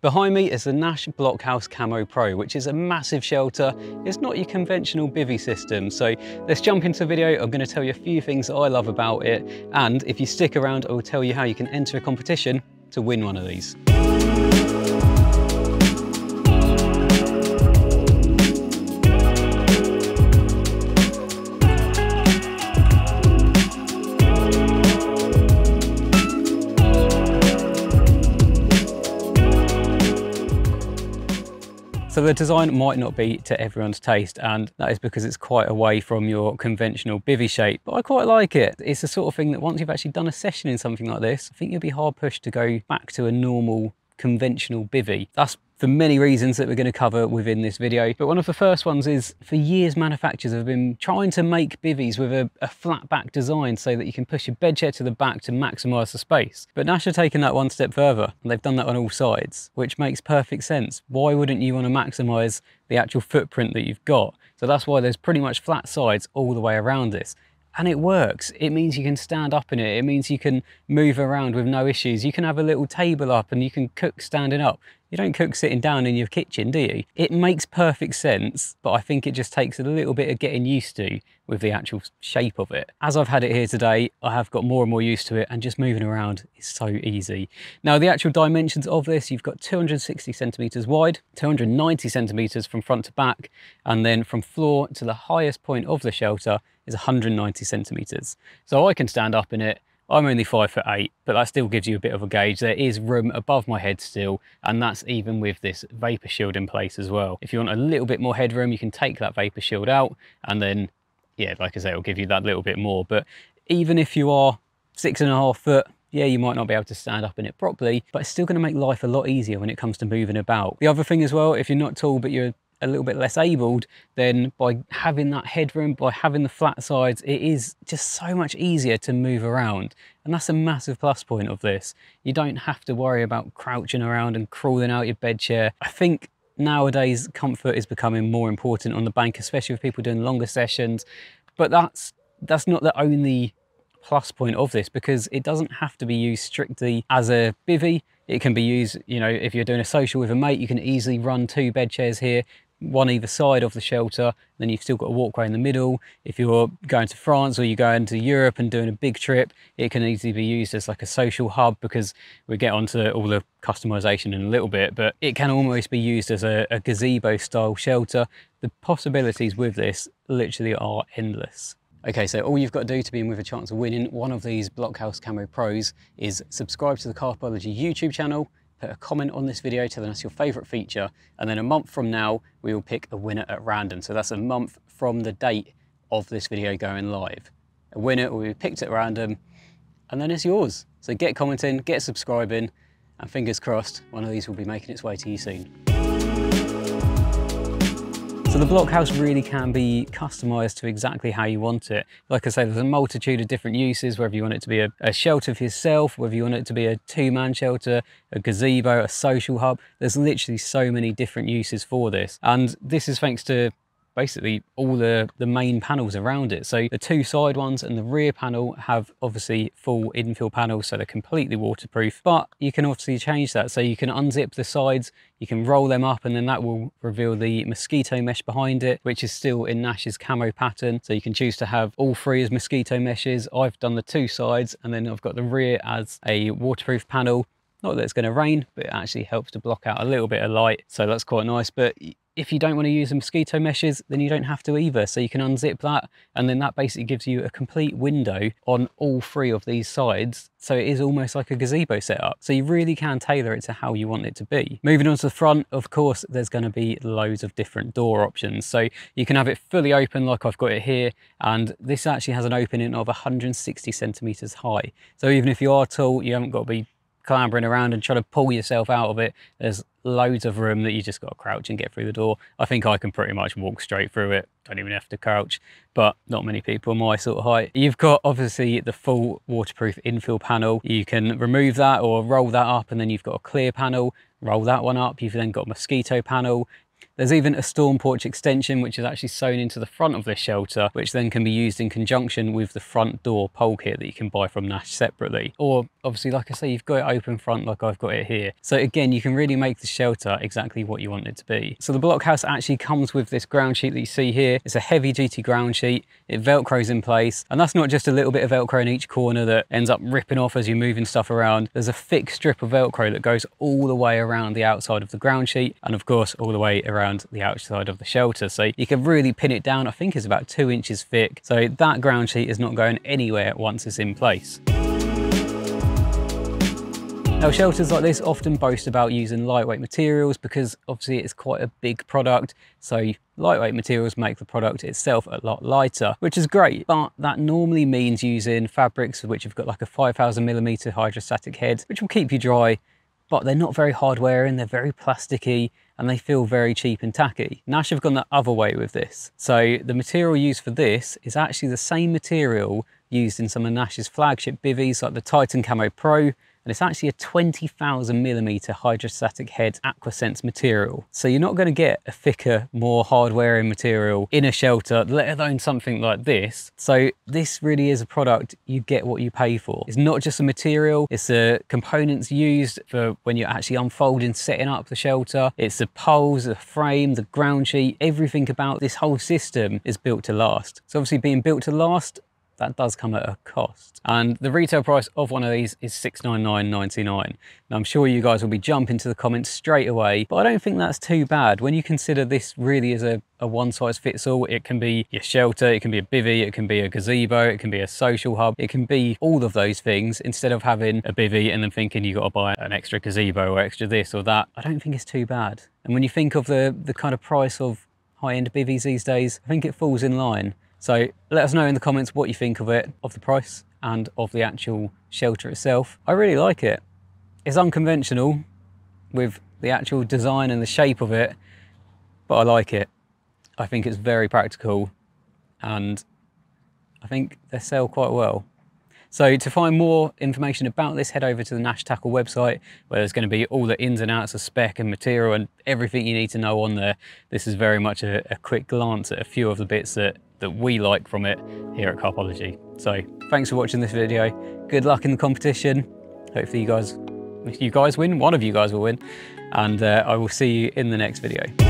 Behind me is the Nash Blockhouse Camo Pro, which is a massive shelter. It's not your conventional bivy system. So let's jump into the video. I'm gonna tell you a few things that I love about it. And if you stick around, I will tell you how you can enter a competition to win one of these. So the design might not be to everyone's taste and that is because it's quite away from your conventional bivy shape, but I quite like it. It's the sort of thing that once you've actually done a session in something like this, I think you'll be hard pushed to go back to a normal conventional bivy. That's for many reasons that we're going to cover within this video. But one of the first ones is for years manufacturers have been trying to make bivvies with a, a flat back design so that you can push your bed chair to the back to maximise the space. But Nash have taken that one step further and they've done that on all sides, which makes perfect sense. Why wouldn't you want to maximise the actual footprint that you've got? So that's why there's pretty much flat sides all the way around this and it works. It means you can stand up in it. It means you can move around with no issues. You can have a little table up and you can cook standing up. You don't cook sitting down in your kitchen, do you? It makes perfect sense, but I think it just takes a little bit of getting used to with the actual shape of it. As I've had it here today, I have got more and more used to it and just moving around is so easy. Now the actual dimensions of this, you've got 260 centimeters wide, 290 centimeters from front to back, and then from floor to the highest point of the shelter is 190 centimeters. So I can stand up in it I'm only five foot eight, but that still gives you a bit of a gauge. There is room above my head still, and that's even with this vapor shield in place as well. If you want a little bit more headroom, you can take that vapor shield out, and then, yeah, like I say, it'll give you that little bit more. But even if you are six and a half foot, yeah, you might not be able to stand up in it properly, but it's still gonna make life a lot easier when it comes to moving about. The other thing as well, if you're not tall, but you're a little bit less abled, then by having that headroom, by having the flat sides, it is just so much easier to move around. And that's a massive plus point of this. You don't have to worry about crouching around and crawling out your bed chair. I think nowadays comfort is becoming more important on the bank, especially with people doing longer sessions. But that's that's not the only plus point of this because it doesn't have to be used strictly as a bivy. It can be used, you know, if you're doing a social with a mate, you can easily run two bed chairs here one either side of the shelter then you've still got a walkway in the middle. If you're going to france or you're going to europe and doing a big trip it can easily be used as like a social hub because we get onto all the customization in a little bit but it can almost be used as a, a gazebo style shelter. The possibilities with this literally are endless. Okay, so all you've got to do to be in with a chance of winning one of these Blockhouse Camo Pros is subscribe to the Carpology YouTube channel, put a comment on this video telling us your favourite feature, and then a month from now, we will pick a winner at random. So that's a month from the date of this video going live. A winner will be picked at random, and then it's yours. So get commenting, get subscribing, and fingers crossed, one of these will be making its way to you soon. The blockhouse really can be customized to exactly how you want it. Like I say, there's a multitude of different uses, whether you want it to be a, a shelter for yourself, whether you want it to be a two-man shelter, a gazebo, a social hub. There's literally so many different uses for this. And this is thanks to basically all the, the main panels around it. So the two side ones and the rear panel have obviously full infill panels, so they're completely waterproof, but you can obviously change that. So you can unzip the sides, you can roll them up and then that will reveal the mosquito mesh behind it, which is still in Nash's camo pattern. So you can choose to have all three as mosquito meshes. I've done the two sides and then I've got the rear as a waterproof panel. Not that it's going to rain, but it actually helps to block out a little bit of light. So that's quite nice. But if you don't want to use the mosquito meshes, then you don't have to either. So you can unzip that and then that basically gives you a complete window on all three of these sides. So it is almost like a gazebo setup. So you really can tailor it to how you want it to be. Moving on to the front, of course, there's going to be loads of different door options. So you can have it fully open like I've got it here. And this actually has an opening of 160 centimeters high. So even if you are tall, you haven't got to be clambering around and trying to pull yourself out of it. There's loads of room that you just got to crouch and get through the door. I think I can pretty much walk straight through it. Don't even have to crouch, but not many people my sort of height. You've got obviously the full waterproof infill panel. You can remove that or roll that up and then you've got a clear panel, roll that one up. You've then got mosquito panel. There's even a storm porch extension, which is actually sewn into the front of this shelter, which then can be used in conjunction with the front door pole kit that you can buy from Nash separately. Or obviously, like I say, you've got it open front like I've got it here. So again, you can really make the shelter exactly what you want it to be. So the blockhouse actually comes with this ground sheet that you see here. It's a heavy duty ground sheet. It velcros in place. And that's not just a little bit of velcro in each corner that ends up ripping off as you're moving stuff around. There's a thick strip of velcro that goes all the way around the outside of the ground sheet and of course all the way around the outside of the shelter. So you can really pin it down. I think it's about two inches thick. So that ground sheet is not going anywhere once it's in place. Now shelters like this often boast about using lightweight materials because obviously it's quite a big product. So lightweight materials make the product itself a lot lighter, which is great. But that normally means using fabrics which have got like a 5000 millimeter hydrostatic head, which will keep you dry, but they're not very hard wearing, they're very plasticky and they feel very cheap and tacky. Nash have gone the other way with this. So the material used for this is actually the same material used in some of Nash's flagship bivvies like the Titan Camo Pro and it's actually a 20,000 millimeter hydrostatic head Aquasense material. So you're not going to get a thicker, more hard-wearing material in a shelter, let alone something like this. So this really is a product you get what you pay for. It's not just a material, it's the components used for when you're actually unfolding, setting up the shelter. It's the poles, the frame, the ground sheet, everything about this whole system is built to last. So obviously being built to last, that does come at a cost. And the retail price of one of these is $699.99. Now I'm sure you guys will be jumping to the comments straight away, but I don't think that's too bad. When you consider this really is a, a one size fits all, it can be your shelter, it can be a bivy, it can be a gazebo, it can be a social hub, it can be all of those things instead of having a bivy and then thinking you got to buy an extra gazebo or extra this or that. I don't think it's too bad. And when you think of the, the kind of price of high-end bivvies these days, I think it falls in line. So let us know in the comments what you think of it, of the price and of the actual shelter itself. I really like it. It's unconventional with the actual design and the shape of it, but I like it. I think it's very practical and I think they sell quite well. So to find more information about this, head over to the Nash Tackle website, where there's going to be all the ins and outs of spec and material and everything you need to know on there. This is very much a, a quick glance at a few of the bits that that we like from it here at Carpology. So thanks for watching this video. Good luck in the competition. Hopefully you guys, you guys win, one of you guys will win. And uh, I will see you in the next video.